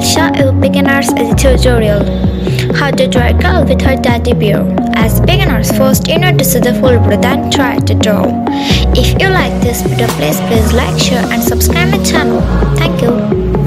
Elsa will begin us a tutorial how to draw a girl with her teddy bear. As beginners, first you need to see the full bird and try to draw. If you like this video, please please like, share and subscribe my channel. Thank you.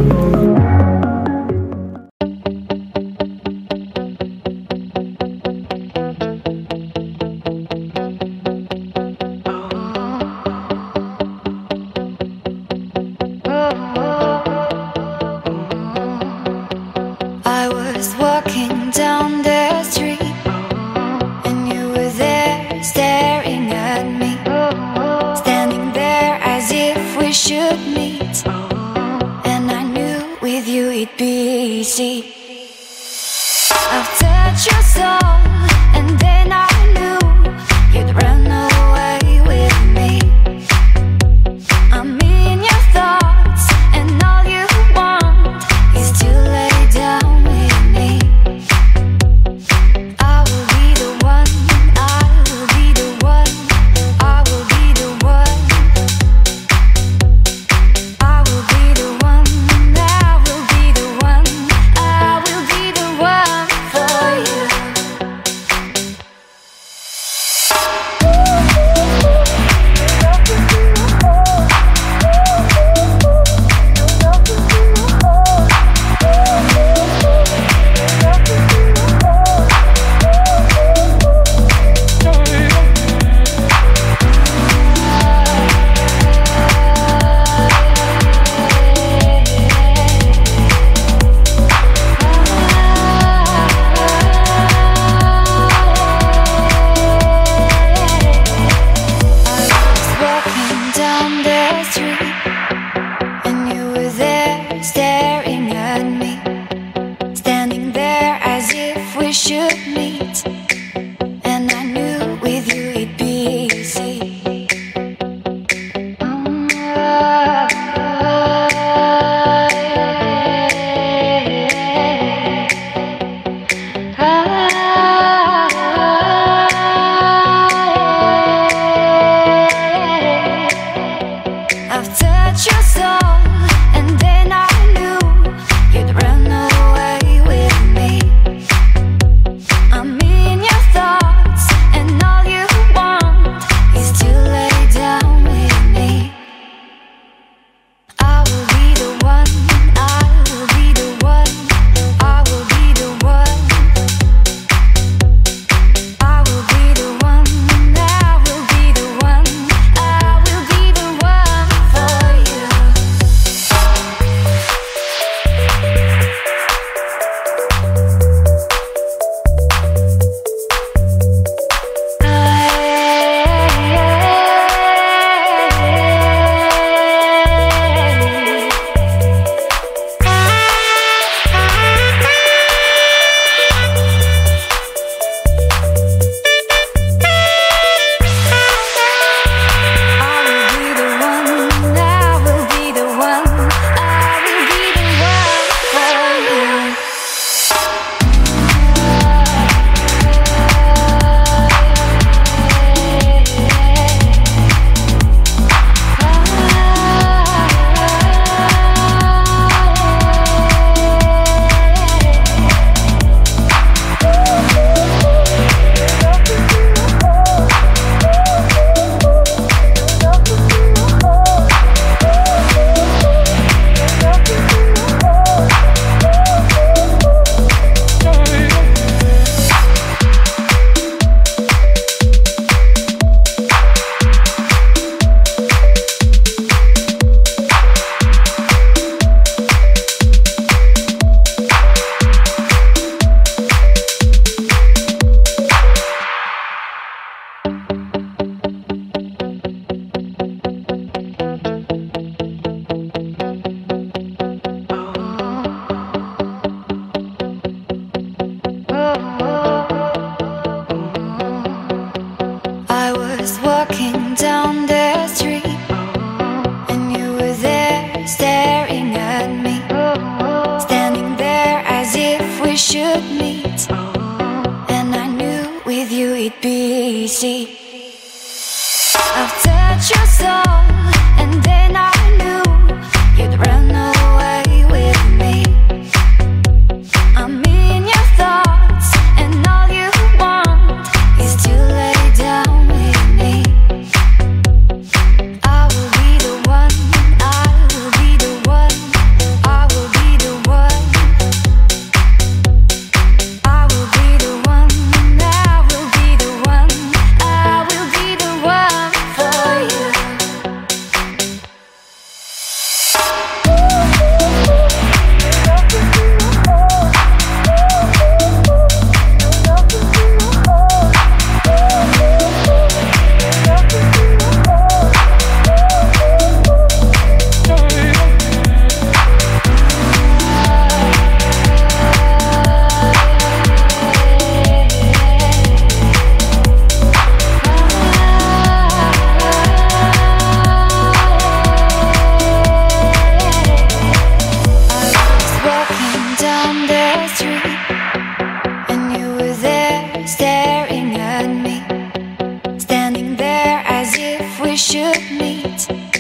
meet.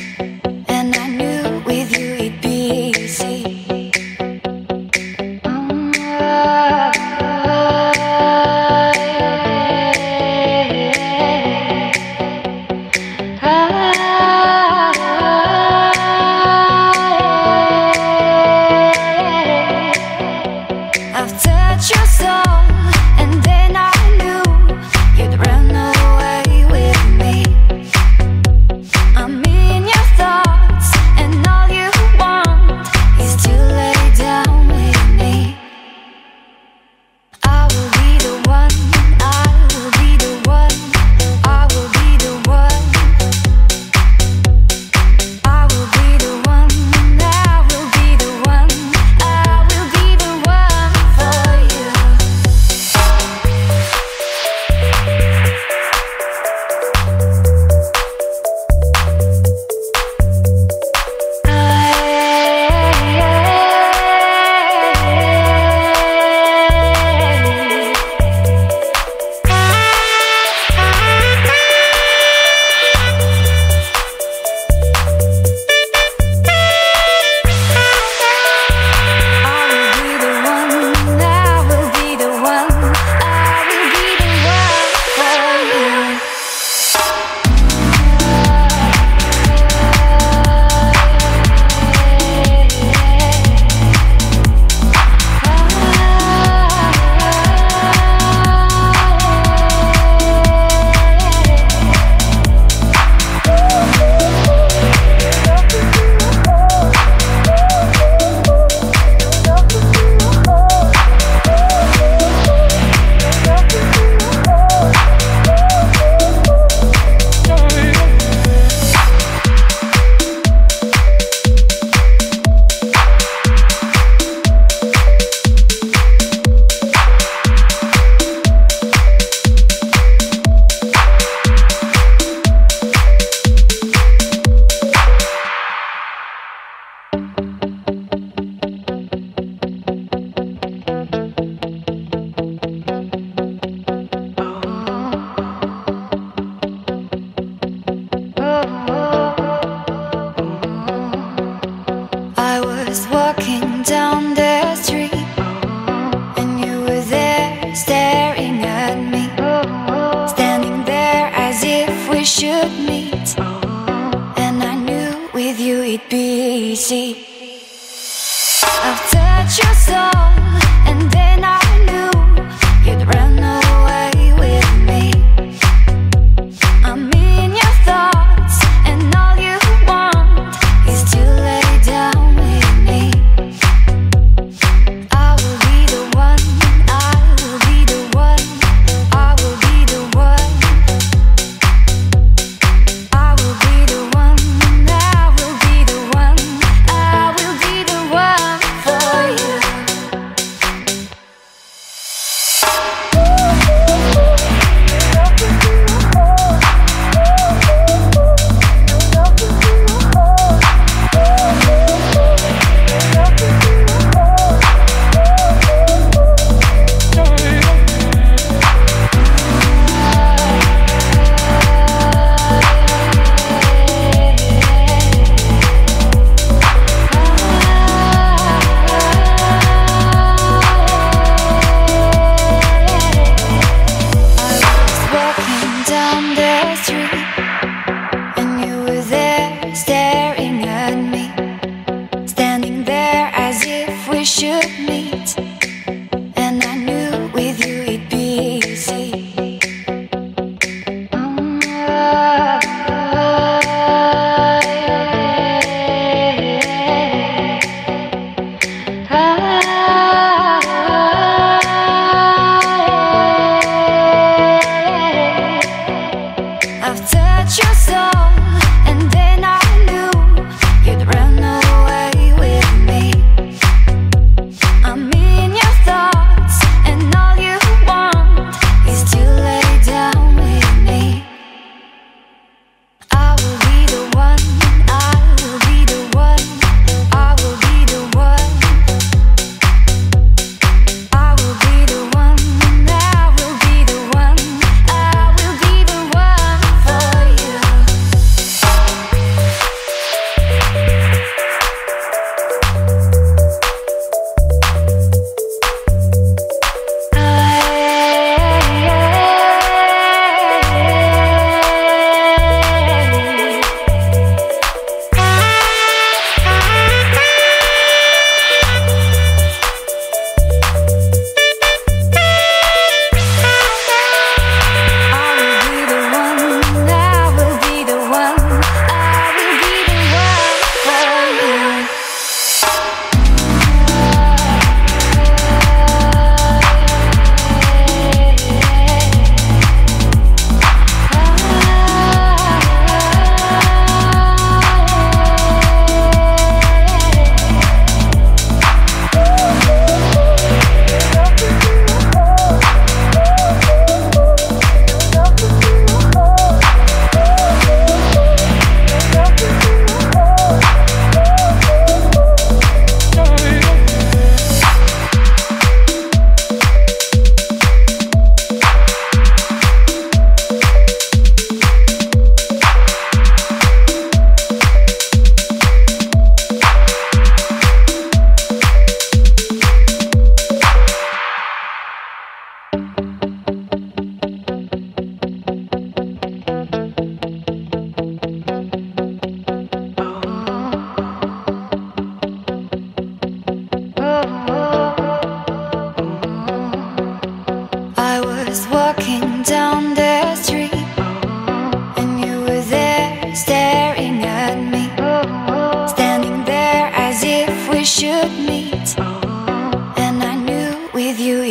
staring at me Standing there as if we should meet. And I knew with you it'd be easy.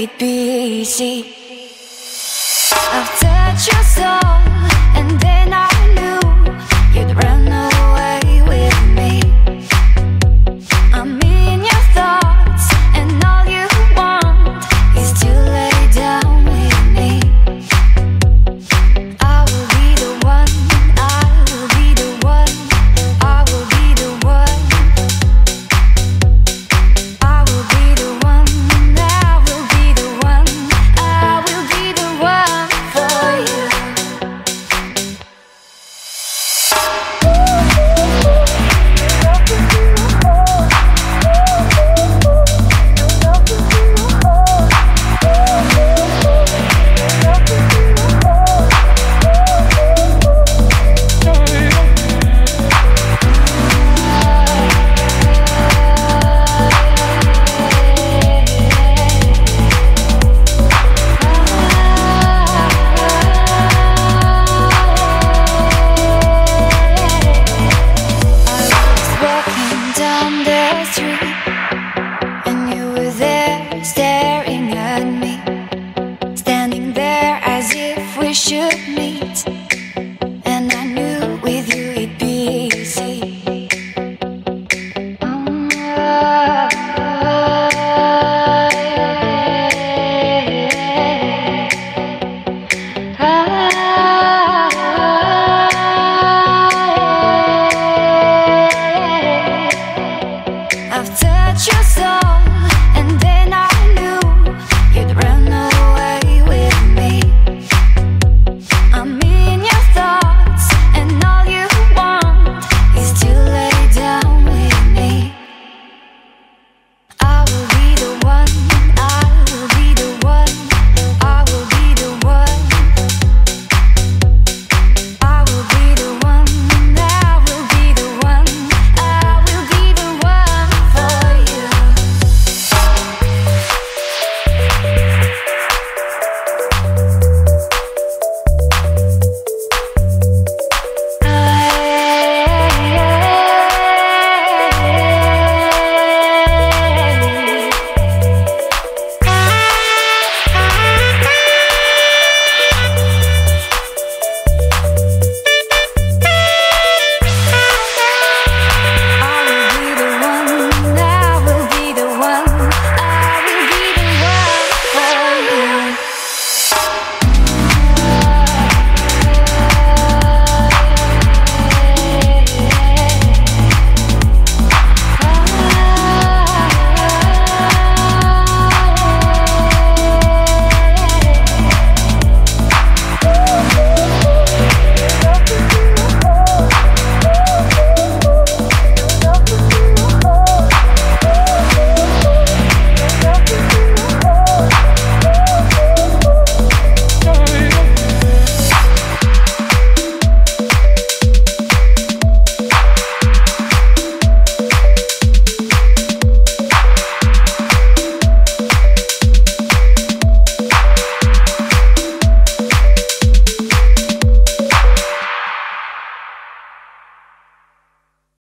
it be easy. I've touched your soul and then I